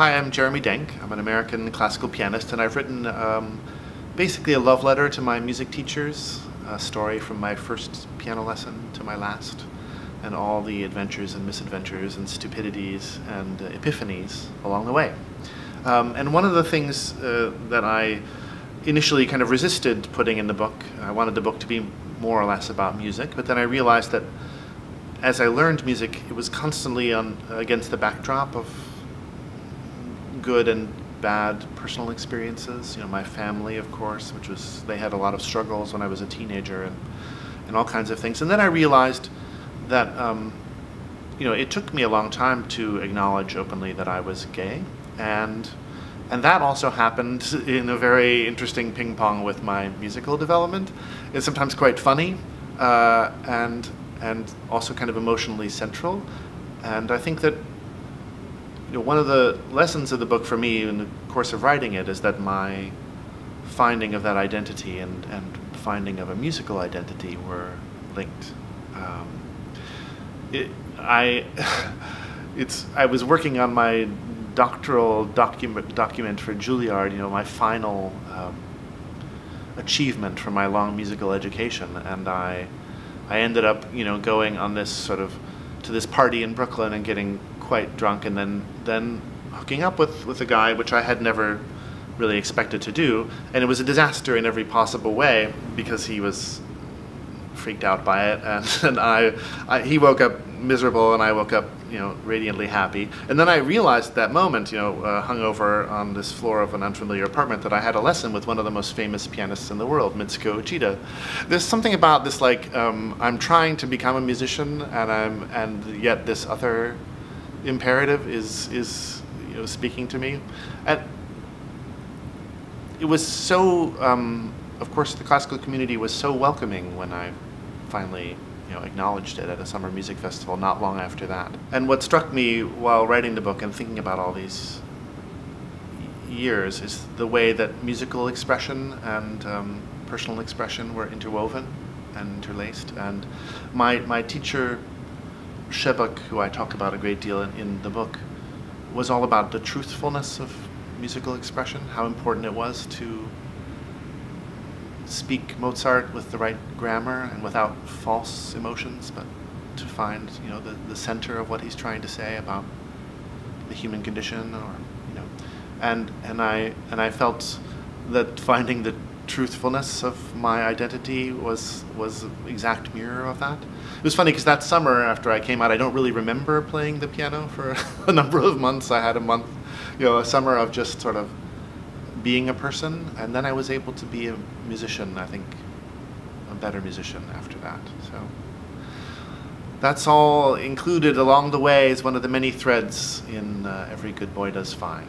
Hi, I'm Jeremy Denk. I'm an American classical pianist, and I've written um, basically a love letter to my music teachers, a story from my first piano lesson to my last, and all the adventures and misadventures and stupidities and uh, epiphanies along the way. Um, and one of the things uh, that I initially kind of resisted putting in the book, I wanted the book to be more or less about music, but then I realized that as I learned music, it was constantly on, against the backdrop of good and bad personal experiences. You know, my family, of course, which was they had a lot of struggles when I was a teenager and and all kinds of things. And then I realized that um, you know it took me a long time to acknowledge openly that I was gay, and and that also happened in a very interesting ping pong with my musical development. It's sometimes quite funny, uh, and and also kind of emotionally central. And I think that you know, one of the lessons of the book for me in the course of writing it is that my finding of that identity and, and finding of a musical identity were linked. Um, it, I, it's, I was working on my doctoral document, document for Juilliard, you know, my final um, achievement for my long musical education, and I, I ended up, you know, going on this sort of to this party in Brooklyn and getting quite drunk and then then hooking up with, with a guy which I had never really expected to do. And it was a disaster in every possible way because he was freaked out by it and, and I, I he woke up miserable and I woke up you know radiantly happy. And then I realized at that moment you know uh, hungover on this floor of an unfamiliar apartment that I had a lesson with one of the most famous pianists in the world Mitsuko Uchida. There's something about this like um, I'm trying to become a musician and I'm and yet this other imperative is is you know speaking to me. And it was so um, of course the classical community was so welcoming when I finally you know, acknowledged it at a summer music festival not long after that. And what struck me while writing the book and thinking about all these years is the way that musical expression and um, personal expression were interwoven and interlaced. And my, my teacher, Sebők, who I talk about a great deal in, in the book, was all about the truthfulness of musical expression, how important it was to speak Mozart with the right grammar and without false emotions, but to find you know the, the center of what he's trying to say about the human condition, or you know, and and I and I felt that finding the truthfulness of my identity was was exact mirror of that. It was funny because that summer after I came out, I don't really remember playing the piano for a number of months. I had a month, you know, a summer of just sort of being a person, and then I was able to be a musician. I think a better musician after that. So that's all included along the way as one of the many threads in uh, Every Good Boy Does Fine.